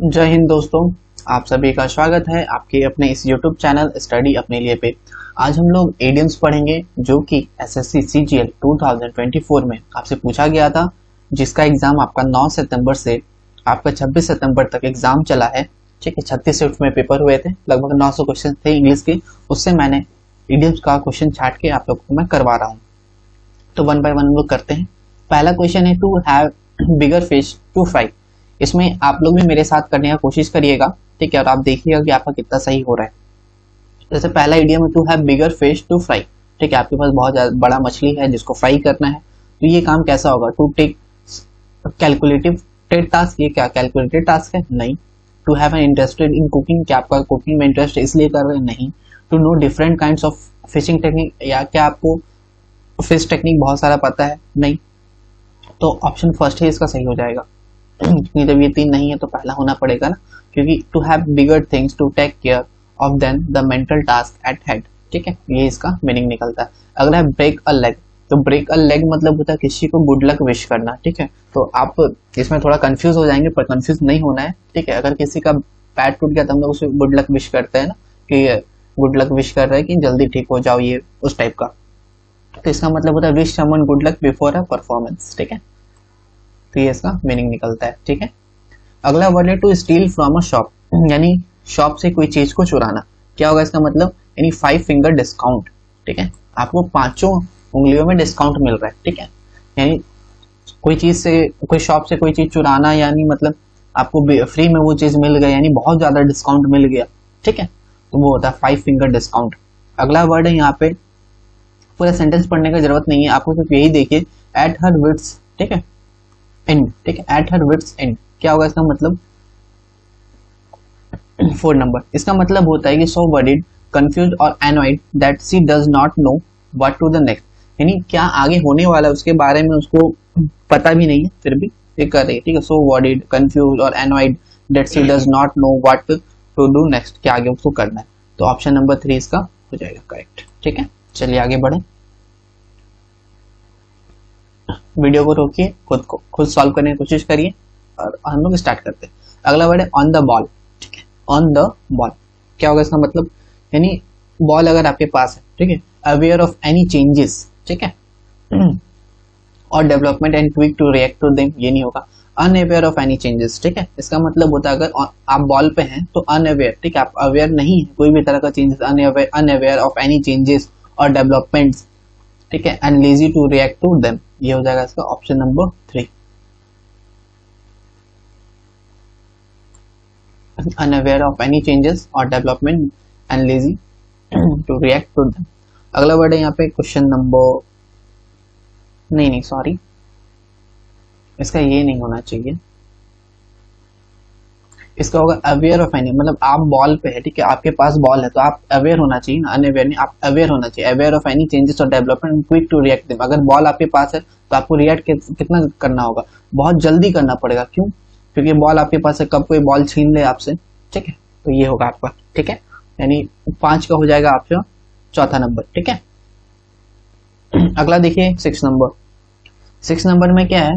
जय हिंद दोस्तों, आप सभी का स्वागत है आपके अपने इस YouTube चैनल स्टडी अपने लिए पे। आज हम लोग एडियम्स पढ़ेंगे, जो कि S S C C G L two में आपसे पूछा गया था, जिसका एग्ज़ाम आपका 9 सितंबर से आपका 26 सितंबर तक एग्ज़ाम चला है। ठीक है, छत्तीस शिफ्ट में पेपर हुए थे, लगभग 900 क्वेश्चन थे इंग्लिश के। उससे मैंने एडियंस का क्वेश्चन छाट के आप लोग को मैं करवा रहा हूँ। तो वन बाय वन लोग करते हैं। पहला क्वेश्चन है to have bigger fish to fry इसमें आप लोग भी मेरे साथ करने का कोशिश करिएगा, ठीक है? और आप देखिएगा कि आपका कितना सही हो रहा है। जैसे पहला आइडिया में to have bigger fish to fry ठीक है? आपके पास बहुत ज़्यादा बड़ा मछली है जिसको फ्राई करना है। तो ये काम कैसा होगा? टू टेक कैलकुलेटिव टास्क ये क्या कैलकुलेटेड टास्क है? नहीं। To have an interested in cooking क्या आपका कुकिंग में इंटरेस्ट इसलिए कर रहे हैं? नहीं। To know different kind of fishing technique या क्या आपको फ़िश टेक्निक बहुत सारा पता है? नहीं। तो ऑप्शन फ़र्स्ट ही इसका सही हो जाएगा। जब ये तीन नहीं है तो पहला होना पड़ेगा ना। क्योंकि to have bigger things to take care of then the mental task at head ठीक है? ये इसका मीनिंग निकलता है। अगला है ब्रेक अ लेग तो ब्रेक अ लेग मतलब होता है किसी को गुड लक विश करना, ठीक है? तो आप इसमें थोड़ा कंफ्यूज हो जाएँगे, पर कंफ्यूज नहीं होना है, ठीक है? अगर किसी का पैर टूट गया तो हम लोग उसे गुड लक विश करते हैं ना, कि गुड लक विश कर रहे हैं कि जल्दी ठीक हो जाओ ये, उस टाइप का। तो इसका मतलब होता है wish someone good luck before a performance ठीक है? तो ये इसका मीनिंग निकलता है, ठीक है? अगला वर्ड है to steal from a shop यानी शॉप से कोई चीज़ को चुराना। क्या होगा इसका मतलब? यानी फाइव फिंगर डिस्काउंट ठीक है? आपको पाँचों उंगलियों में डिस्काउंट मिल रहा है, ठीक है? यानी कोई चीज़ से, कोई शॉप से कोई चीज़ चुराना, यानी मतलब आपको फ्री में वो चीज़ मिल गई, यानी बहुत ज़्यादा डिस्काउंट मिल गया, ठीक है? तो वो होता है फाइव फिंगर डिस्काउंट अगला वर्ड है यहाँ पे, पूरा सेंटेंस पढ़ने की ज़रूरत नहीं है, आपको सिर्फ़ यही देखिए एट हर विट्स ठीक है? एंड ठीक है? एट हर विट्स एंड क्या होगा इसका मतलब? फोर नंबर इसका मतलब होता है कि सो वरीड कंफ्यूज और annoyed that she does not know what to the next यानी क्या आगे होने वाला है उसके बारे में उसको पता भी नहीं है, फिर भी ये कर रही है। ठीक है? सो वरीड कंफ्यूज और annoyed that she does not know what to do next क्या आगे उसको करना है। तो ऑप्शन नंबर थ्री इसका हो जाएगा करेक्ट ठीक है? चलिए आगे बढ़े। वीडियो को रोकिए, खुद को, खुद सॉल्व करने की कोशिश करिए और हम लोग स्टार्ट करते हैं। अगला वर्ड है ऑन द बॉल ठीक है? ऑन द बॉल क्या होगा इसका मतलब? यानी बॉल अगर आपके पास है, ठीक है? अवेयर ऑफ़ एनी चेंजेस ठीक है? और development and quick to react to them ये नहीं होगा। अनअवेयर ऑफ़ एनी चेंजेस ठीक है? इसका मतलब होता है अगर आप बॉल पे हैं तो अनअवेयर ठीक है? आप अवेयर नहीं है, कोई भी तरह का changes unaware of any changes और डेवलपमेंट्स ठीक है? And lazy to react to them ये हो जाएगा इसका option number three unaware of any changes or development and lazy to react to them. अगला वर्ड है यहाँ पे क्वेश्चन नंबर नहीं नहीं सॉरी इसका ये नहीं होना चाहिए. इसका होगा अवेयर ऑफ़ एनी मतलब आप बॉल पे है, ठीक है? आपके पास बॉल है तो आप अवेयर होना चाहिए ना अनअवेयर नहीं आप अवेयर होना चाहिए। अवेयर ऑफ़ एनी चेंजेस और development quick to react them अगर बॉल आपके पास है तो आपको रिएक्ट कितना करना होगा? बहुत जल्दी करना पड़ेगा। क्यों? क्योंकि बॉल आपके पास है, कब कोई बॉल छीन ले आपसे, ठीक है? तो ये होगा आपका, ठीक है? यानी पाँच का हो जाएगा आपसे चौथा नंबर ठीक है? अगला देखिए सिक्स नंबर सिक्स नंबर में क्या है?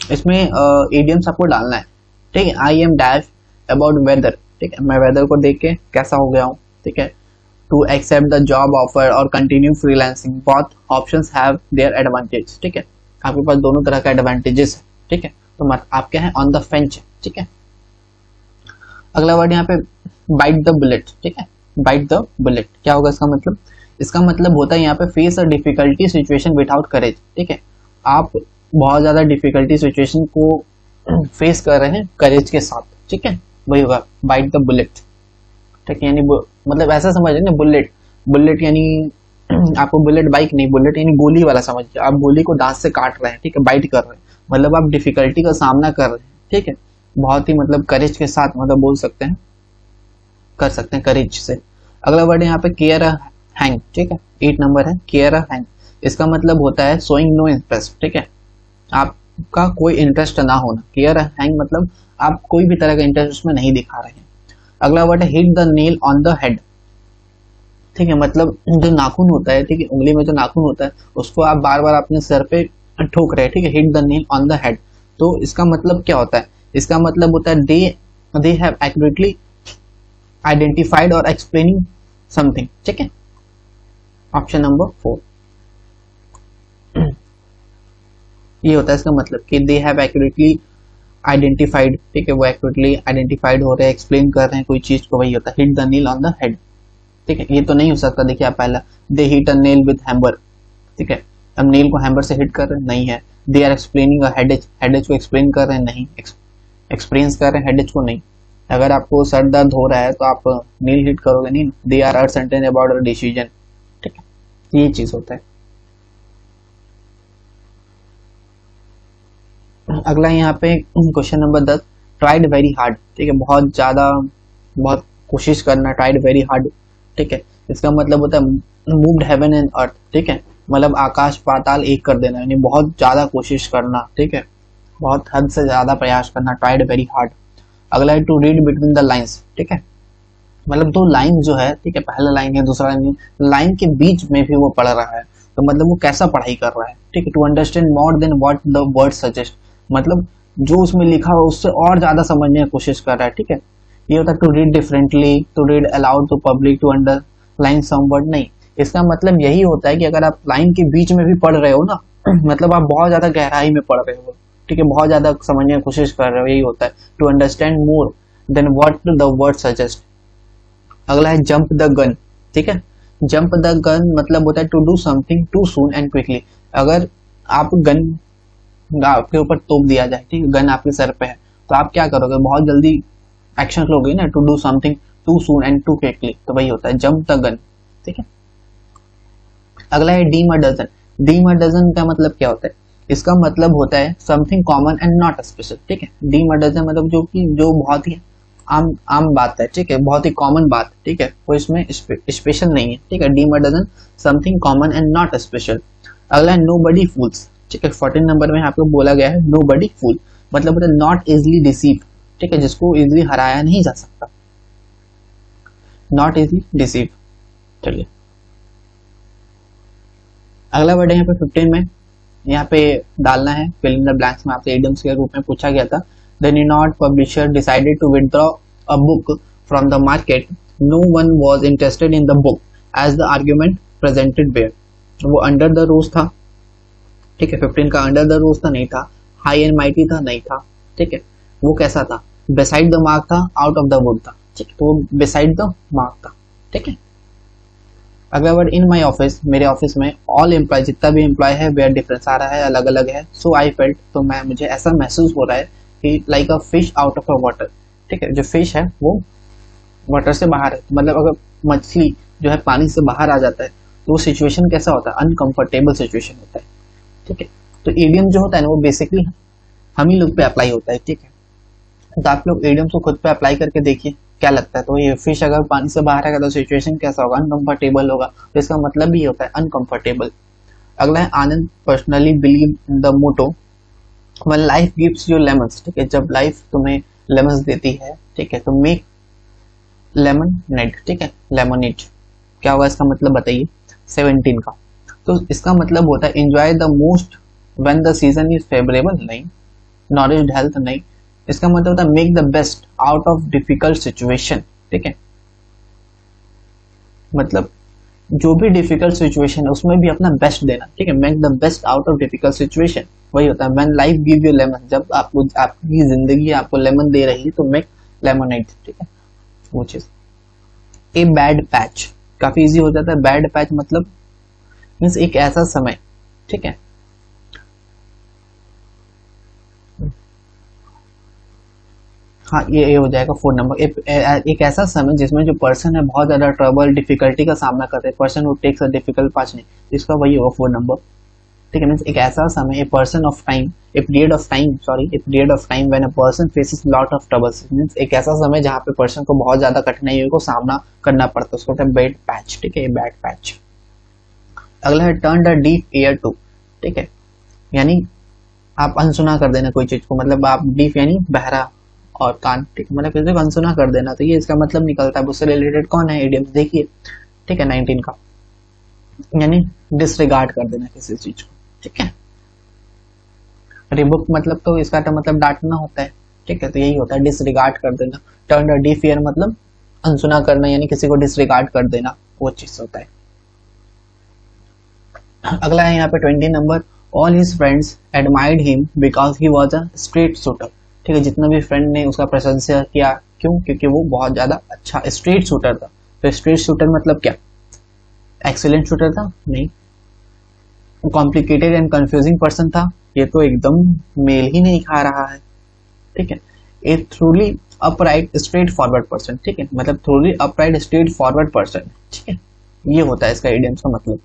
इसमें एडियम्स आपको डालना है। ठीक है I am dash about whether ठीक है, मैं वेदर को देख के कैसा हो गया हूँ, ठीक है to accept the job offer और कंटिन्यू फ्रीलांसिंग बहुत ऑप्शन हैव देयर एडवांटेज ठीक है, आपके पास दोनों तरह का एडवांटेजेस है, ठीक है तो आप क्या है ऑन द फेंच ठीक है। अगला वर्ड यहाँ पे बाइट द बुलेट ठीक है बाइट द बुलेट क्या होगा इसका मतलब? इसका मतलब होता है यहाँ पे face a difficulty situation without courage ठीक है, आप बहुत ज़्यादा डिफिकल्टी सिचुएशन को फेस कर रहे हैं करेज के साथ, ठीक है? वही होगा बाइट द बुलेट ठीक है, यानी मतलब ऐसा समझ ना बुलेट बुलेट यानी आपको बुलेट बाइक नहीं बुलेट यानी गोली वाला समझ आप गोली को दांत से काट रहे हैं, ठीक है? बाइट कर रहे हैं। मतलब आप डिफिकल्टी का सामना कर रहे हैं, ठीक है? बहुत ही मतलब करेज के साथ मतलब बोल सकते हैं। कर सकते हैं करेज से। अगला वर्ड यहाँ पे केयर हैंग ठीक है? एट नंबर है केयर हैंग इसका मतलब होता है सोइंग नो इंटरेस्ट ठीक है? आपका कोई इंटरेस्ट ना होना। केयर हैंग मतलब आप कोई भी तरह का इंटरेस्ट उसमें नहीं दिखा रहे हैं। अगला वर्ड है hit the nail on the head ठीक है? मतलब जो नाखून होता है, ठीक है? उंगली में जो नाखून होता है, उसको आप बार बार अपने सर पे ठोक रहे हैं, ठीक है? Hit the nail on the head तो इसका मतलब क्या होता है? इसका मतलब होता है they they have accurately identified और एक्सप्लेनिंग समथिंग ठीक है? ऑप्शन नंबर फोर ये होता है इसका मतलब कि दे हैव एक्यूरेटली आइडेंटिफाइड ठीक है, वो एक्यूरेटली आइडेंटिफाइड हो रहे हैं एक्सप्लेन कर रहे हैं कोई चीज़ को, वही होता है hit the nail on the head ठीक है, ये तो नहीं हो सकता, देखिए आप पहला they hit a nail with hammer ठीक है, अब नेल को हैम्बर से हिट कर रहे हैं, नहीं है दे आर एक्सप्लेनिंग हेडेज हेडेज को एक्सप्लेन कर रहे हैं, नहीं एक्सपीरियंस कर रहे हैं हेडेज को नहीं, अगर आपको सर दर्द हो रहा है तो आप नील हिट करोगे, नहीं they are are sentence about a decision ठीक है, ये चीज़ होता है। अगला यहाँ पे क्वेश्चन नंबर दस ट्राइड वेरी हार्ड ठीक है? बहुत ज़्यादा, बहुत कोशिश करना ट्राइड वेरी हार्ड ठीक है? इसका मतलब होता है मूव्ड हेवन एंड अर्थ ठीक है? मतलब आकाश पाताल एक कर देना, यानी बहुत ज़्यादा कोशिश करना, ठीक है? बहुत हद से ज़्यादा प्रयास करना ट्राइड वेरी हार्ड अगला है to read between the lines ठीक है? मतलब दो लाइन जो है, ठीक है? पहला लाइन है, दूसरा लाइन लाइन के बीच में भी वो पढ़ रहा है तो मतलब वो कैसा पढ़ाई कर रहा है, ठीक है? To understand more than what the word suggest मतलब जो उसमें लिखा हो, उससे और ज़्यादा समझने की कोशिश कर रहा है, ठीक है? ये होता है to read differently to read aloud to public to underline some word नहीं। इसका मतलब यही होता है कि अगर आप लाइन के बीच में भी पढ़ रहे हो ना मतलब आप बहुत ज़्यादा गहराई में पढ़ रहे हो, ठीक है? बहुत ज़्यादा समझने की कोशिश कर रहे हो, यही होता है। To understand more than what the word suggest अगला है जंप द गन ठीक है? जंप द गन मतलब होता है to do something too soon and quickly अगर आप गन आपके ऊपर तोप दिया जाए, ठीक है? गन आपके सर पे है। तो आप क्या करोगे? बहुत जल्दी एक्शन लोगे ना to do something too soon and too quickly तो वही होता है जंप द गन ठीक है? अगला है dime a dozen dime a dozen का मतलब क्या होता है? इसका मतलब होता है something common and not special ठीक है? डीम अ डजन मतलब जो कि, जो बहुत ही आम आम बात है, ठीक है? बहुत ही कॉमन बात है ठीक है? वो इसमें स्पेशल नहीं है, ठीक है? Dime a dozen something common and not special अगला है नो बडी फूल्स ठीक है फोर्टीन नंबर में आपको बोला गया है नो बडी फूल मतलब नॉट इजली डिसीव ठीक है, जिसको इजली हराया नहीं जा सकता. नॉट इजली डिसीव चलिए। अगला वर्ड है यहाँ पे फिफ्टीन में. यहाँ पे डालना है फिल इन द ब्लैंक्स में आपसे एडियम्स के रूप में पूछा गया था. The not publisher decided to withdraw a book from the market no one was interested in the book as the argument presented bare वो अंडर द रोज था. ठीक है फिफ्टीन का अंडर द रोज था, नहीं था. हाई एंड माइटी था, नहीं था. ठीक है, वो कैसा था? बेसाइड द मार्क था आउट ऑफ़ द वुड था. ठीक है तो बेसाइड द मार्क था. ठीक है? अगला वर्ड इन माई ऑफ़िस मेरे ऑफ़िस में ऑल एम्प्लॉय जितना भी एम्प्लॉय है वेयर डिफरेंस आ रहा है अलग अलग है. सो आई फेल्ट तो मैं, मुझे ऐसा महसूस हो रहा है कि like a fish out of a water ठीक है, जो फ़िश है, वो वाटर से बाहर है. मतलब अगर मछली जो है, पानी से बाहर आ जाता है तो वो सिचुएशन कैसा होता है? अनकंफर्टेबल सिचुएशन होता है. ठीक है? तो एडियम जो होता है ना, वो बेसिकली हम ही लोग पे अप्लाई होता है, ठीक है? तो आप लोग एडियम को खुद पे अप्लाई करके देखिए, क्या लगता है? तो ये फ़िश अगर पानी से बाहर आएगा तो सिचुएशन कैसा होगा? अनकंफर्टेबल होगा। तो इसका मतलब भी होता है अनकंफर्टेबल अगला है Anand personally believe the motto when life gives you lemons ठीक है? जब लाइफ तुम्हें लेमन्स देती है, ठीक है? तो मेक लेमन नेट ठीक है? लेमोनेट क्या होगा इसका मतलब बताइए? सेवनटीन का। तो इसका मतलब होता है enjoy the most when the season is favourable नहीं। नॉलेज हेल्थ नहीं। इसका मतलब होता है make the best out of difficult situation ठीक है? मतलब जो भी डिफ़िकल्ट सिचुएशन है, उसमें भी अपना बेस्ट देना, ठीक है? Make the best out of difficult situation वही होता है। When life give you lemon जब आपको, आपकी ज़िंदगी आपको लेमन दे रही है तो मेक लेमोनेट ठीक है? वो चीज़। ए बैड पैच काफ़ी इजी हो जाता है। बैड पैच मतलब मीन्स एक ऐसा समय ठीक है? हाँ ये ये हो जाएगा फोर नंबर एक, एक ऐसा समय जिसमें जो पर्सन है बहुत ज़्यादा ट्रबल डिफिकल्टी का सामना करते हैं। पर्सन वो टेक्स अ डिफ़िकल्ट नहीं इसका वही होगा फ़ोन नंबर ठीक है मीन एक ऐसा समय a person of time a period of time sorry a period of time when a person faces lot of troubles means एक ऐसा समय जहाँ पे पर्सन को बहुत ज़्यादा कठिनाइयों को सामना करना पड़ता है उसको कहते हैं बेड पैच ठीक है बैड पैच अगला है turn the deaf ear to ठीक है? यानी आप अनसुना कर देना कोई चीज़ को मतलब आप डीप यानी बहरा और कान, ठीक मतलब किसी को अनसुना कर देना तो ये इसका मतलब निकलता है। उससे रिलेटेड कौन है? एडियम्स देखिए, ठीक है? नाइनटीन का। यानी डिसरिगार्ड कर देना किसी चीज़ को, ठीक है? रिबुक मतलब तो इसका तो मतलब डांटना होता है, ठीक है? तो यही होता है डिसरिगार्ड कर देना। टर्न डिफ ईयर मतलब अनसुना करना, यानी किसी को डिसरिगार्ड कर देना, वो चीज़ होता है। अगला है यहाँ पे twenty number all his friends admired him because he was a straight shooter ठीक है, जितना भी फ्रेंड ने उसका प्रशंसा किया, क्यों? क्योंकि वो बहुत ज़्यादा अच्छा स्ट्रेट शूटर था। तो स्ट्रेट शूटर मतलब क्या? एक्सीलेंट शूटर था? नहीं। कॉम्प्लिकेटेड एंड कंफ्यूजिंग पर्सन था। ये तो एकदम मेल ही नहीं खा रहा है। ठीक है? A truly upright straightforward person ठीक है? मतलब truly upright straightforward person ठीक है? ये होता है इसका एडियम्स का मतलब।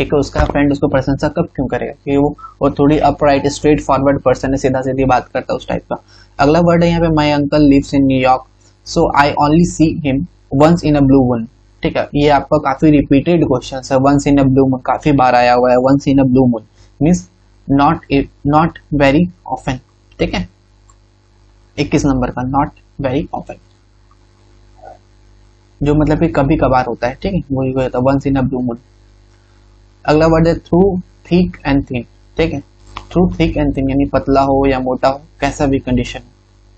क्योंकि उसका फ्रेंड उसको प्रशंसा कब क्यों करेगा? क्योंकि वो वो थोड़ी अपराइट स्ट्रेट फॉरवर्ड पर्सन है सीधा सीधी बात करता है उस टाइप का। अगला वर्ड है यहाँ पे my uncle lives in New York so I only see him once in a blue one ठीक है? ये आपका काफ़ी रिपीटेड क्वेश्चन है। Once in a blue moon काफ़ी बार आया हुआ है। Once in a blue moon means not not very often ठीक है? इक्कीस नंबर का नॉट वेरी ऑफन जो मतलब कि कभी कभार होता है। ठीक है? वही होता है once in a blue moon अगला वर्ड है थ्रू थिक एंड थिन ठीक है? थ्रू थिक एंड थिन यानी पतला हो या मोटा हो, कैसा भी कंडीशन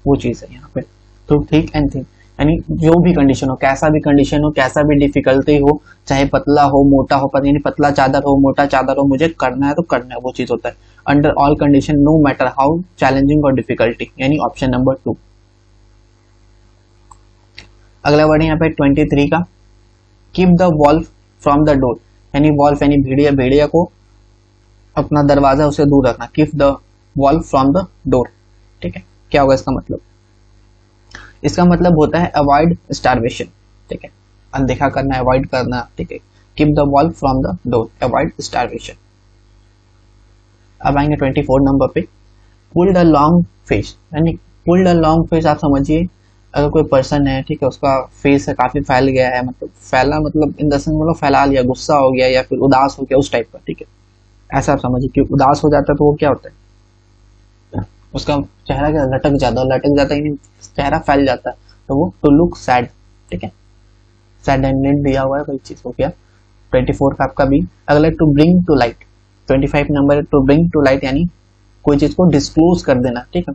वो चीज़ है यहाँ पे। थ्रू थिक एंड थिन यानी जो भी कंडीशन हो, कैसा भी कंडीशन हो, कैसा भी डिफिकल्टी हो, चाहे पतला हो, मोटा हो यानी पतला चादर हो, मोटा चादर हो, मुझे करना है तो करना है, वो चीज़ होता है। Under all condition no matter how challenging और डिफिकल्टी यानी ऑप्शन नंबर टू अगला वर्ड यहाँ पे ट्वेंटी थ्री का। Keep the wolf from the door यानी वॉल्फ यानी भेड़िया भेड़िया को अपना दरवाज़ा उसे दूर रखना keep the wolf from the door ठीक है? क्या होगा इसका मतलब? इसका मतलब होता है अवॉइड स्टारवेशन ठीक है? अनदेखा करना अवॉइड करना, ठीक है? Keep the wall from the door avoid starvation अब आएँगे ट्वेंटी फोर नंबर पे. पुल द लॉन्ग फेस यानी पुल द लॉन्ग फेस आप समझिए अगर कोई पर्सन है, ठीक है, उसका फेस काफ़ी फैल गया है मतलब फैला मतलब इन दस मतलब फैला लिया, गुस्सा हो गया या फिर उदास हो गया उस टाइप का, ठीक है? ऐसा आप समझिए कि उदास हो जाता है तो वो क्या होता है? उसका चेहरा क्या लटक जाता है, लटक जाता है चेहरा फैल जाता है तो वो टू लुक सैड ठीक है? सैड एंड दिया हुआ है कोई चीज़ हो गया ट्वेंटी फोर का आपका भी, अगला to bring to light twenty five number to bring to light यानी कोई चीज़ को डिस्क्लोज कर देना, ठीक है?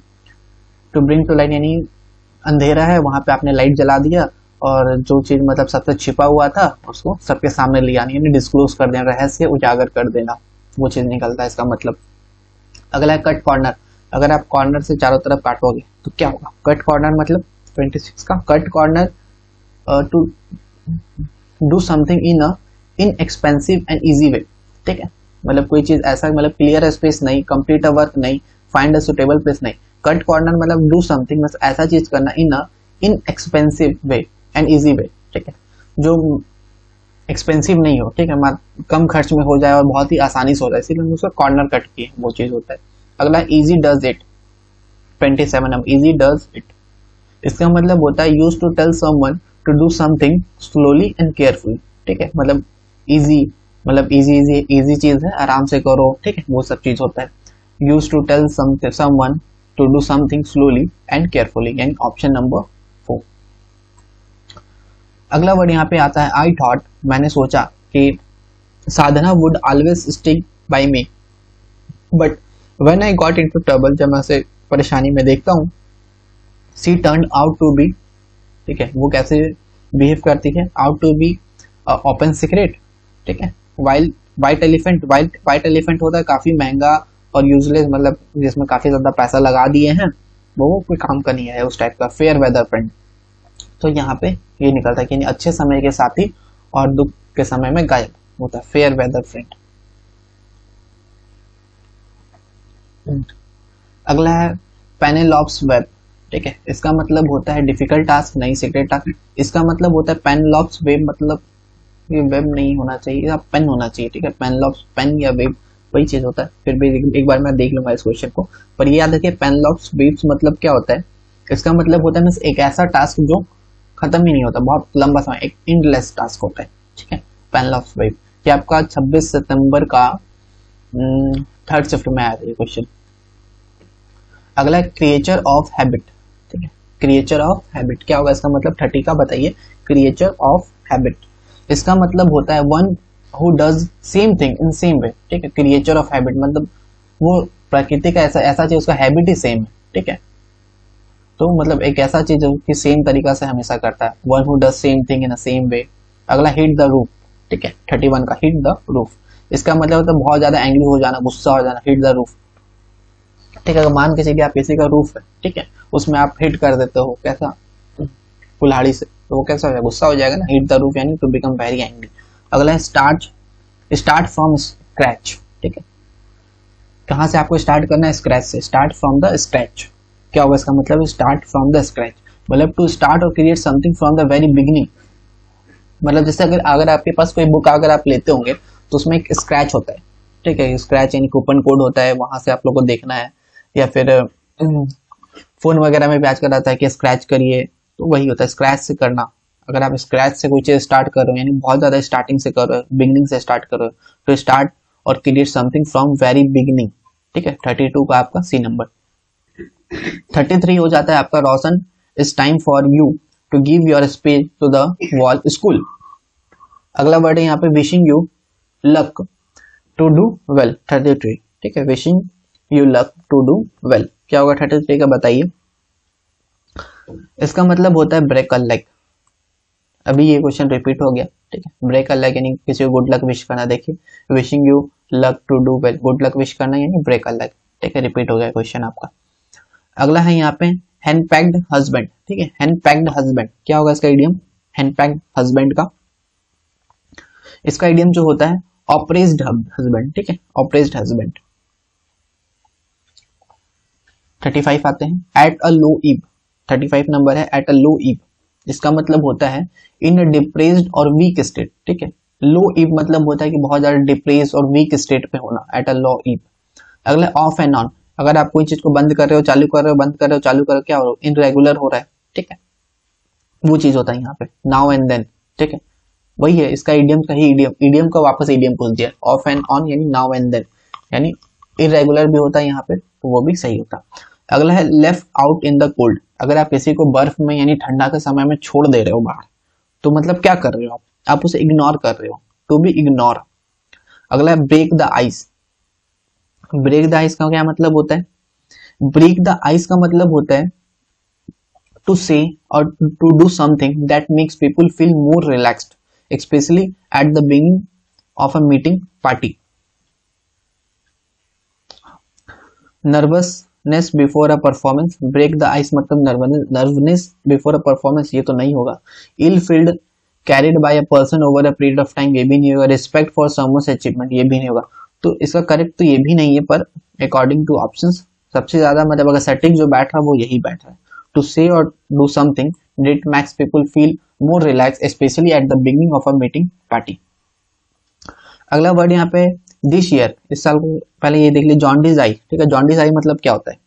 टू ब्रिंग टू लाइट यानी अंधेरा है, वहाँ पे आपने लाइट जला दिया और जो चीज़ मतलब सबसे छिपा हुआ था, उसको सबके सामने लिया यानी डिस्क्लोज कर देना, रहस्य उजागर कर देना, वो चीज़ निकलता है इसका मतलब। अगला है कट कॉर्नर अगर आप कॉर्नर से चारों तरफ़ काटोगे तो क्या होगा? कट कॉर्नर मतलब 26 का। Cut corner to do something in a inexpensive and easy way ठीक है? मतलब कोई चीज़ ऐसा मतलब क्लियर स्पेस नहीं कंप्लीट अ वर्क नहीं फाइंड अ सुटेबल प्लेस नहीं। कट कॉर्नर मतलब डू समथिंग मतलब ऐसा चीज़ करना in a inexpensive way and easy way ठीक है? जो एक्सपेंसिव नहीं हो, ठीक है? कम खर्च में हो जाए और बहुत ही आसानी से हो जाए, इसीलिए उसका कॉर्नर कट किए वो चीज़ होता है। अगला इजी डज इट 27 अब इजी डज इट इसका मतलब होता है use to tell someone to do something slowly and carefully ठीक है? मतलब इजी मतलब इजी इजी इजी चीज़ है, आराम से करो, ठीक है? वो सब चीज़ होता है। Use to tell someone to do something slowly and carefully यानी ऑप्शन नंबर फोर अगला वर्ड यहाँ पे आता है आई थॉट मैंने सोचा कि Sadhana would always stick by me but when I got into trouble जब मैं उसे परेशानी में देखता हूँ she turn out to be ठीक है, वो कैसे बिहेव करती है out to be open secret ठीक है. Wild white elephant white white elephant होता है, काफ़ी महँगा और यूजलेस मतलब जिसमें काफ़ी ज़्यादा पैसा लगा दिए हैं, वो कोई काम का नहीं है उस टाइप का फेयर वेदर फ्रेंड तो यहाँ पे ये निकलता है कि अच्छे समय के साथी और दुख के समय में गायब होता है फेयर वेदर फ्रेंड अगला है पेनेलॉप्स वेब ठीक है, इसका मतलब होता है डिफ़िकल्ट टास्क नहीं सीक्रेट टास्क इसका मतलब होता है पेनलॉप्स वेब मतलब ये वेब नहीं होना चाहिए, या पेन होना चाहिए, ठीक है? पेनलॉप्स पेन या वेब वही चीज़ होता है। फिर भी एक बार मैं देख लूँगा इस क्वेश्चन को। पर ये याद रखिए पेनलॉप्स वेब्स मतलब क्या होता है? इसका मतलब होता है एक ऐसा टास्क जो खत्म ही नहीं होता बहुत लंबा समय एक इंडलेस टास्क होता है ठीक है? पेनलॉप्स वेब ये आपका 26 सितंबर का थर्ड हम्म, शिफ्ट में आया था ये क्वेश्चन अगला क्रिएचर ऑफ़ हैबिट ठीक है? क्रिएचर ऑफ़ हैबिट क्या होगा इसका मतलब? थर्टी का बताइए। क्रिएचर ऑफ़ हैबिट इसका मतलब होता है one who does same thing in same way ठीक है? क्रिएचर ऑफ़ हैबिट मतलब वो प्रकृति का ऐसा ऐसा चीज़, उसका हैबिट ही सेम है, ठीक है? तो मतलब एक ऐसा चीज़ है कि सेम तरीका से हमेशा करता है। One who does same thing in same way अगला हिट द रूफ ठीक है? थर्टी वन का हिट द रूफ इसका मतलब है बहुत ज़्यादा एंग्री हो जाना, गुस्सा हो जाना हिट द रूफ ठीक है, अगर मान के चलिए आप किसी का रूफ है, ठीक है? उसमें आप हिट कर देते हो, कैसा? कुल्हाड़ी से तो वो कैसा हो जाएगा? गुस्सा हो जाएगा ना? हिट द रूफ यानी टू बिकम वेरी एंग्री अगला है स्टार्ट स्टार्ट फ्रॉम स्क्रैच ठीक है? कहाँ से आपको स्टार्ट करना है? स्क्रैच से। स्टार्ट फ्रॉम द स्क्रैच क्या होगा इसका मतलब? स्टार्ट फ्रॉम द स्क्रैच मतलब टू स्टार्ट और create something from the very beginning मतलब जैसे अगर अगर आपके पास कोई बुक अगर आप लेते होंगे तो उसमें एक स्क्रैच होता है। ठीक है? स्क्रैच यानी कूपन कोड होता है। वहाँ से आप लोग को देखना है। या फिर फ़ोन वगैरह में भी आजकल आता है कि स्क्रैच करिए। तो वही होता है। स्क्रैच से करना। अगर आप स्क्रैच से कोई चीज़ स्टार्ट कर रहे हो, यानी बहुत ज़्यादा स्टार्टिंग से कर रहे हो बिगनिंग से स्टार्ट कर रहे हो तो स्टार्ट और create something from very beginning ठीक है? थर्टी टू का आपका सी नंबर थर्टी थ्री हो जाता है आपका Roshan is time for you to give your speech to the whole school अगला वर्ड है यहाँ पे wishing you luck to do well thirty three ठीक है? Wishing you luck to do well क्या होगा थर्टी थ्री का बताइए? इसका मतलब होता है ब्रेक अ लेग अभी ये क्वेश्चन रिपीट हो गया, ठीक है? ब्रेक अ लेग यानी किसी को गुड लक विश करना, देखिए। Wishing you luck to do well good luck wish करना, यानी ब्रेक अ लेग ठीक है? रिपीट हो गया क्वेश्चन आपका। अगला है यहाँ पे हैंड पैक्ड हस्बैंड ठीक है? हैंड पैक्ड हस्बैंड क्या होगा इसका इडियम हैंड पैक्ड हस्बैंड का। इसका इडियम जो होता है ऑपरेस्ड हस्बैंड ठीक है? ऑपरेस्ड हस्बैंड थर्टी फाइव आते हैं at a low ebb thirty five number है एट अ लो ईब इसका मतलब होता है इन डिप्रेस्ड और वीक स्टेट ठीक है? लो ईब मतलब होता है कि बहुत ज़्यादा डिप्रेस और वीक स्टेट पे होना एट अ लो ईब। अगला ऑफ़ एंड ऑन अगर आप कोई चीज़ को बंद कर रहे हो, चालू कर रहे हो, बंद कर रहे हो, चालू कर रहे हो क्या हो इन रेगुलर हो रहा है, ठीक है? वो चीज़ होता है यहाँ पे नाउ एंड देन ठीक है? वही है, इसका ईडियम का ही ईडियम ईडियम का वापस ईडियम पूछ दिया ऑफ़ एंड ऑन यानी नाउ एंड देन यानी इरेगुलर भी होता है यहाँ पे तो वो भी सही होता। अगला है left out in the cold अगर आप किसी को बर्फ़ में यानी ठंडा के समय में छोड़ दे रहे हो बाहर तो मतलब क्या कर रहे हो आप? उसे इग्नोर कर रहे हो. टू बी इग्नोर अगला है break the ice break the ice का क्या मतलब होता है? ब्रेक द आइस का मतलब होता है टू से और to do something that makes people feel more relaxed especially at the beginning of a meeting party. Nervousness before a performance break the ice मतलब नर्वनेस बिफोर अ परफॉर्मेंस ये तो नहीं होगा। Ill field carried by a person over a period of time ये भी नहीं होगा। Respect for समस achievement ये भी नहीं होगा। तो इसका करेक्ट तो ये भी नहीं है, पर अकॉर्डिंग टू ऑप्शन सबसे ज़्यादा मतलब अगर सेटिंग जो बैठ रहा है, वो यही बैठ रहा है। टू से और do something that makes people feel more relax especially at the beginning of a meeting party अगला वर्ड यहाँ पे दिस ईयर इस साल को पहले ये देख लीजिए जॉन्डिस आई, ठीक है? जॉन्डिस आई मतलब क्या होता है?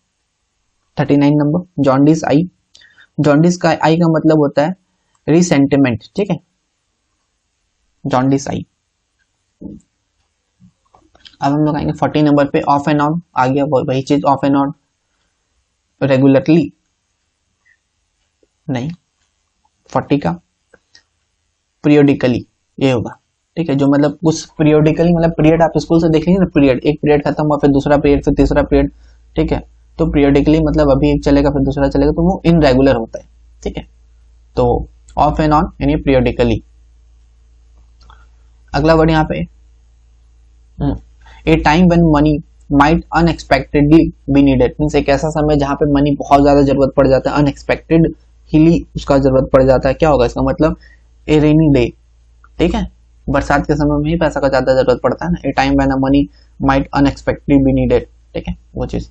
Thirty nine number jaundice eye. Jaundice का, आई का मतलब होता है रिसेंटिमेंट ठीक है? Jaundice eye. अब हम लोग आएँगे फोर्टी नंबर पे ऑफ़ एंड ऑन आ गया वही चीज़ ऑफ़ एंड ऑन रेगुलरली नहीं। फोर्टी का। पीरियोडिकली ये होगा। ठीक है, जो मतलब कुछ पीरियोडिकली मतलब पीरियड आप स्कूल से देख लीजिए ना पीरियड एक पीरियड खत्म हुआ, फिर दूसरा पीरियड फिर तीसरा पीरियड ठीक है? तो पीरियोडिकली मतलब अभी एक चलेगा, फिर दूसरा चलेगा तो वो इन रेगुलर होता है, ठीक है? तो ऑफ़ एंड ऑन यानी पीरियोडिकली अगला वर्ड यहाँ पे a time when money might unexpectedly be needed means एक ऐसा समय जहाँ पे मनी बहुत ज़्यादा ज़रूरत पड़ जाता है अनएक्सपेक्टेड ही उसका ज़रूरत पड़ जाता है। क्या होगा इसका मतलब? ए रेनी डे ठीक है? बरसात के समय में ही पैसा का ज़्यादा ज़रूरत पड़ता है ना। A time when money might unexpectedly be needed ठीक है? वो चीज़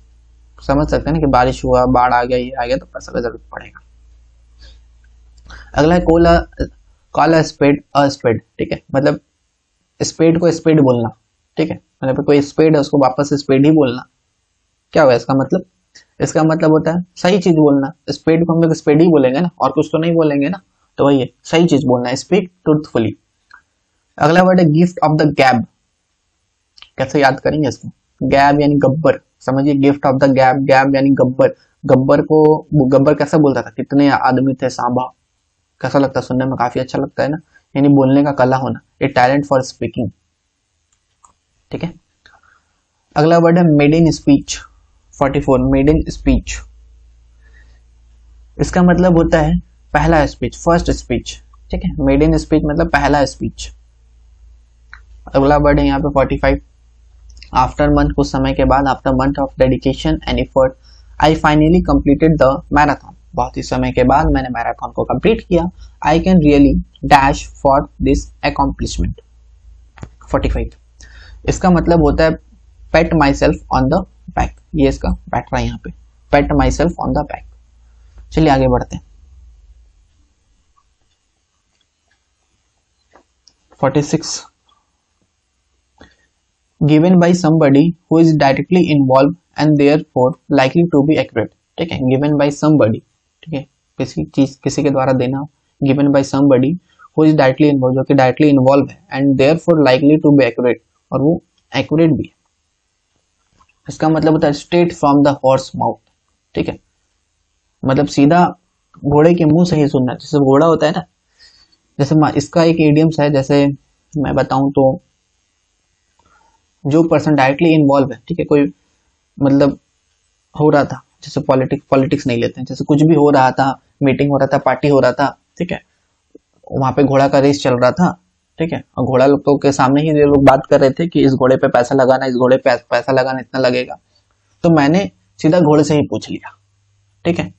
समझ सकते हैं ना कि बारिश हुआ, बाढ़ आ गया, ये आ गया तो पैसा का ज़रूरत पड़ेगा। अगला है call call spade a spade ठीक है? मतलब स्पेड को स्पेड बोलना, ठीक है? मतलब कोई स्पेड है, उसको वापस स्पेड ही बोलना। क्या हुआ इसका मतलब? इसका मतलब होता है सही चीज़ बोलना। स्पेड को हम लोग स्पेड ही बोलेंगे ना, और कुछ तो नहीं बोलेंगे ना। तो वही है, सही चीज़ बोलना स्पीक ट्रूथफुली अगला वर्ड है गिफ्ट ऑफ़ द गैब कैसे याद करेंगे इसको? गैब यानी गब्बर। समझिए गिफ्ट ऑफ़ द गैब गैब यानी गब्बर। गब्बर को, गब्बर कैसा बोलता था? कितने आदमी थे सांबा कैसा लगता है सुनने में? काफ़ी अच्छा लगता है ना? यानी बोलने का कला होना। ए टैलेंट फॉर स्पीकिंग ठीक है? अगला वर्ड है maiden speech 44 maiden speech इसका मतलब होता है पहला स्पीच फ़र्स्ट स्पीच ठीक है? मेड इन स्पीच मतलब पहला स्पीच अगला वर्ड है यहाँ पे फोर्टी फाइव आफ्टर मंथ कुछ समय के बाद after month of dedication and effort I finally completed the marathon बहुत ही समय के बाद मैंने मैराथन को कंप्लीट किया. I can really dash for this accomplishment 45 इसका मतलब होता है pat myself on the back ये इसका बैठ रहा है यहाँ पे. Pat myself on the back चलिए आगे बढ़ते हैं. 46 given by somebody who is directly involve and therefore likely to be accurate ठीक है? गिवेन बाई समबडी ठीक है? किसी चीज़, किसी के द्वारा देना given by somebody who is directly involve जो कि डायरेक्टली इन्वॉल्व है and therefore likely to be accurate और वो एक्यूरेट भी है। इसका मतलब होता है straight from the horse mouth ठीक है? मतलब सीधा घोड़े के मुँह से ही सुनना। जैसे घोड़ा होता है ना? जैसे इसका एक एडियम्स है, जैसे मैं बताऊँ तो जो पर्सन डायरेक्टली इन्वॉल्व है, ठीक है? कोई मतलब हो रहा था, जैसे पॉलिटिक्स पॉलिटिक्स नहीं लेते हैं, जैसे कुछ भी हो रहा था मीटिंग हो रहा था पार्टी हो रहा था, ठीक है? वहाँ पे घोड़ा का रेस चल रहा था, ठीक है? और घोड़ा लोगों के सामने ही लोग बात कर रहे थे कि इस घोड़े पे पैसा लगाना, इस घोड़े पे पैसा लगाना इतना लगेगा। तो मैंने सीधा घोड़े से ही पूछ लिया, ठीक है?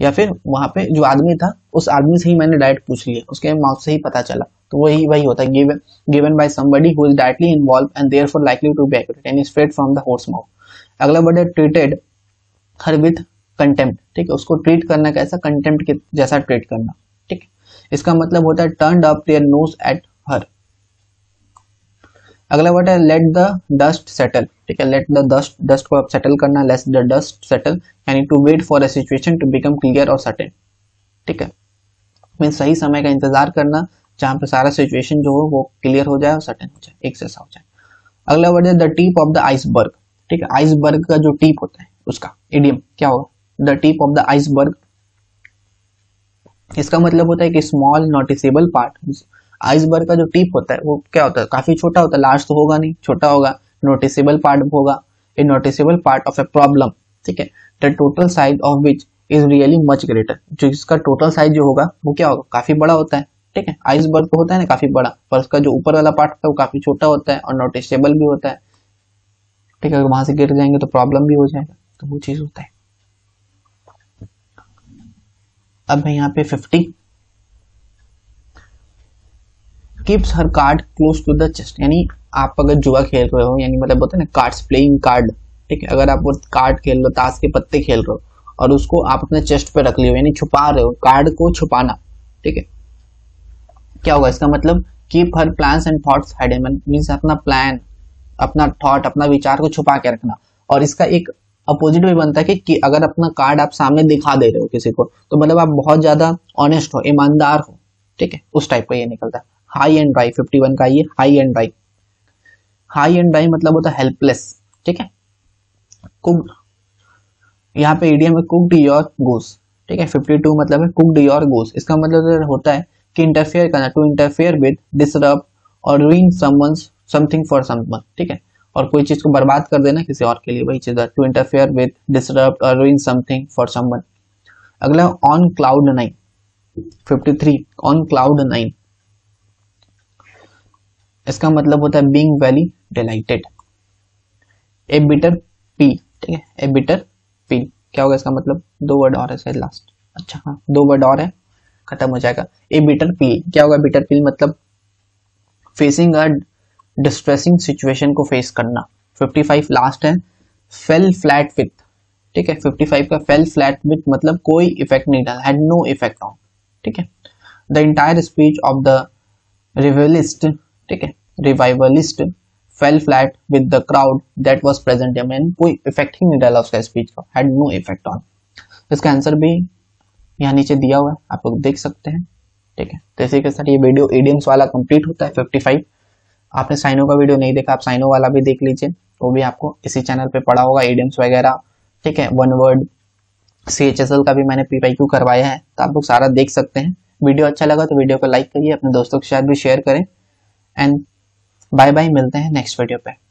या फिर वहाँ पे जो आदमी था, उस आदमी से ही मैंने डायरेक्ट पूछ लिया, उसके माउथ से ही पता चला। तो वही वही होता है given given by somebody who is directly involve and therefore likely to be accurate and straight from the horse mouth अगला वर्ड है ट्रीटेड हर विथ कंटेम्प्ट ठीक है? उसको ट्रीट करना कैसा? कंटेम्प्ट के जैसा ट्रीट करना, ठीक इसका मतलब होता है turn up their nose at her अगला वर्ड है लेट द डस्ट सेटल ठीक है? लेट द डस्ट डस्ट को आप सेटल करना लेट द डस्ट सेटल यानी to wait for a situation to become clear और सर्टेन ठीक है? मीन सही समय का इंतज़ार करना जहाँ पे सारा सिचुएशन जो हो वो क्लियर हो जाए और सर्टेन हो जाए, एक जैसा हो जाए। अगला वर्ड है the tip of the iceberg ठीक है आइसबर्ग का जो टीप होता है, उसका इडियम क्या होगा? The tip of the iceberg इसका मतलब होता है कि स्मॉल नोटिसेबल पार्ट आइसबर्ग का जो टीप होता है, वो क्या होता है? काफ़ी छोटा होता है लार्ज तो होगा नहीं, छोटा होगा। नोटिसेबल पार्ट होगा a noticeable part of a problem ठीक है the total size of which is really much greater जो इसका टोटल साइज़ जो होगा, वो क्या होगा? काफ़ी बड़ा होता है। ठीक है? आइसबर्ग होता है ना, काफ़ी बड़ा। पर उसका जो ऊपर वाला पार्ट होता है, वो काफ़ी छोटा होता है और नोटिसेबल भी होता है। ठीक है, अगर वहाँ से गिर जाएँगे तो प्रॉब्लम भी हो जाएगा। तो वो चीज़ होता है। अब है यहाँ पे fifty keeps her card close to the chest यानी आप अगर जुआ खेल रहे हो, यानी मतलब होता है ना कार्ड्स प्लेइंग कार्ड ठीक है, अगर आप वो कार्ड खेल रहे हो, ताश के पत्ते खेल रहे हो, और उसको आप अपने चेस्ट पे रख लियो यानी छुपा रहे हो कार्ड को छुपाना। ठीक है क्या होगा इसका मतलब? Keep her plan and thoughts hidden means अपना प्लान अपना थॉट अपना विचार को छुपा के रखना। और इसका एक अपोजिट भी बनता है कि, अगर अपना कार्ड आप सामने दिखा दे रहे हो किसी को तो मतलब आप बहुत ज़्यादा ऑनेस्ट हो ईमानदार हो। ठीक है? उस टाइप का ये निकलता है। हाई एंड ड्राई 51 का ये high and dry high and dry मतलब होता है हेल्पलेस ठीक है? कुक्ड यहाँ पे एडियम में कुक्ड योर गोस ठीक है? 52 मतलब है कुक्ड योर गोस इसका मतलब होता है कि इंटरफेयर करना टू इंटरफेयर विद डिसरप्ट और ruin someone's something for someone ठीक है? और कोई चीज़ को बर्बाद कर देना किसी और के लिए, वही चीज़ है। टू इंटरफेयर विद डिसरप्ट और रूइन समथिंग फॉर समवन अगला on cloud nine 53 on cloud nine इसका मतलब होता है being very delighted a bitter pill ठीक है? ए बिटर पी क्या होगा इसका मतलब? दो वर्ड और है लास्ट अच्छा हाँ दो वर्ड और है। खत्म हो जाएगा। ए बिटर पील क्या होगा बिटर पील मतलब फेसिंग अ डिस्ट्रेसिंग सिचुएशन को फेस करना। 55 लास्ट है। फेल फ्लैट विथ ठीक है? 55 का फेल फ्लैट विथ मतलब कोई इफ़ेक्ट नहीं डाला हैड नो इफ़ेक्ट ऑन ठीक है? The entire speech of the revivalist ठीक है? Revivalist fell flat with the crowd that was present man कोई इफ़ेक्ट ही नहीं डाला उसका स्पीच का हैड नो इफ़ेक्ट ऑन इसका आंसर भी यहाँ नीचे दिया हुआ है, आप लोग देख सकते हैं। ठीक है? तो इसी के साथ ये वीडियो एडियम्स वाला कंप्लीट होता है 55 आपने साइनो का वीडियो नहीं देखा, आप साइनो वाला भी देख लीजिए। वो भी आपको इसी चैनल पे पढ़ा होगा एडियम्स वगैरह। ठीक है? वन वर्ड सीएचएसएल का भी मैंने पी करवाया है तो आप लोग सारा देख सकते हैं। वीडियो अच्छा लगा तो वीडियो को लाइक करिए, अपने दोस्तों के साथ भी शेयर करें। एंड बाय बाय मिलते हैं नेक्स्ट वीडियो पे।